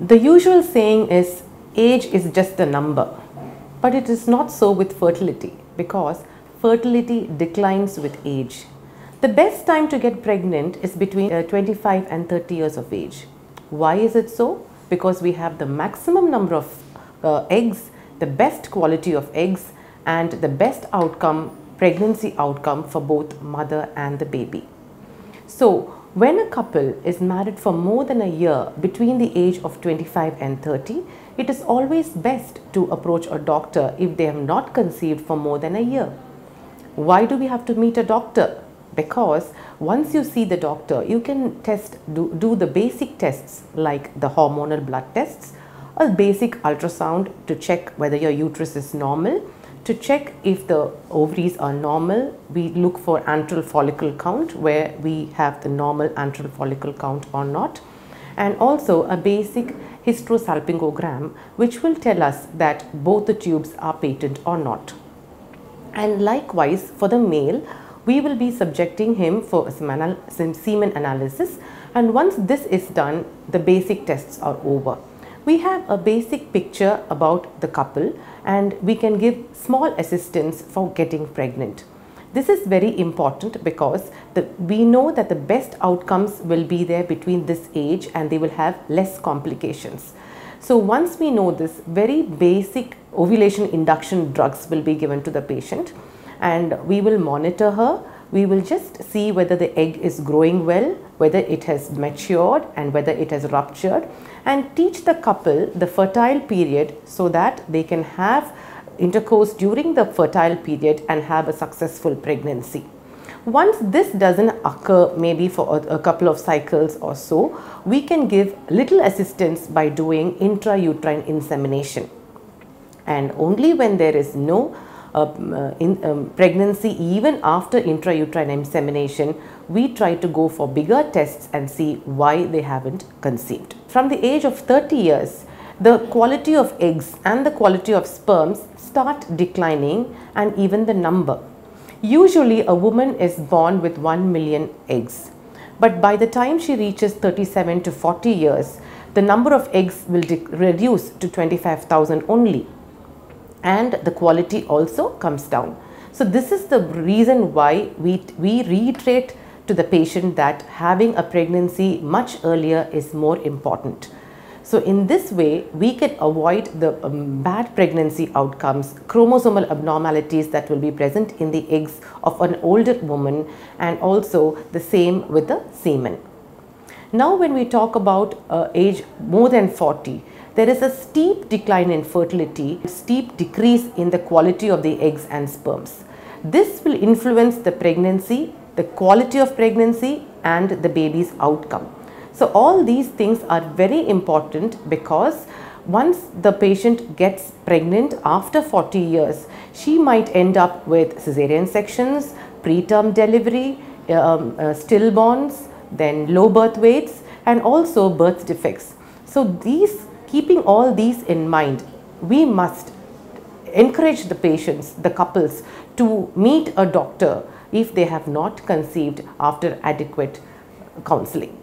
The usual saying is age is just a number, but it is not so with fertility because fertility declines with age. The best time to get pregnant is between uh, 25 and 30 years of age. Why is it so? Because we have the maximum number of uh, eggs, the best quality of eggs, and the best outcome, pregnancy outcome for both mother and the baby. So, when a couple is married for more than a year between the age of 25 and 30, it is always best to approach a doctor if they have not conceived for more than a year. Why do we have to meet a doctor? Because once you see the doctor, you can test, do, do the basic tests like the hormonal blood tests, a basic ultrasound to check whether your uterus is normal to check if the ovaries are normal, we look for antral follicle count where we have the normal antral follicle count or not. And also a basic hysterosalpingogram which will tell us that both the tubes are patent or not. And likewise for the male, we will be subjecting him for semen analysis. And once this is done, the basic tests are over we have a basic picture about the couple and we can give small assistance for getting pregnant. This is very important because the, we know that the best outcomes will be there between this age and they will have less complications. So once we know this, very basic ovulation induction drugs will be given to the patient and we will monitor her we will just see whether the egg is growing well, whether it has matured and whether it has ruptured and teach the couple the fertile period so that they can have intercourse during the fertile period and have a successful pregnancy. Once this doesn't occur maybe for a, couple of cycles or so, we can give little assistance by doing intrauterine insemination. And only when there is no uh, in um, pregnancy even after intrauterine insemination we try to go for bigger tests and see why they haven't conceived. From the age of 30 years the quality of eggs and the quality of sperms start declining and even the number. Usually a woman is born with 1 million eggs but by the time she reaches 37 to 40 years the number of eggs will reduce to 25,000 only and the quality also comes down. So this is the reason why we, we reiterate to the patient that having a pregnancy much earlier is more important. So in this way, we can avoid the um, bad pregnancy outcomes, chromosomal abnormalities that will be present in the eggs of an older woman and also the same with the semen. Now when we talk about uh, age more than 40, there is a steep decline in fertility, steep decrease in the quality of the eggs and sperms. This will influence the pregnancy, the quality of pregnancy and the baby's outcome. So all these things are very important because once the patient gets pregnant after 40 years, she might end up with cesarean sections, preterm delivery, um, uh, stillborns, then low birth weights and also birth defects. So these keeping all these in mind, we must encourage the patients, the couples to meet a doctor if they have not conceived after adequate counseling.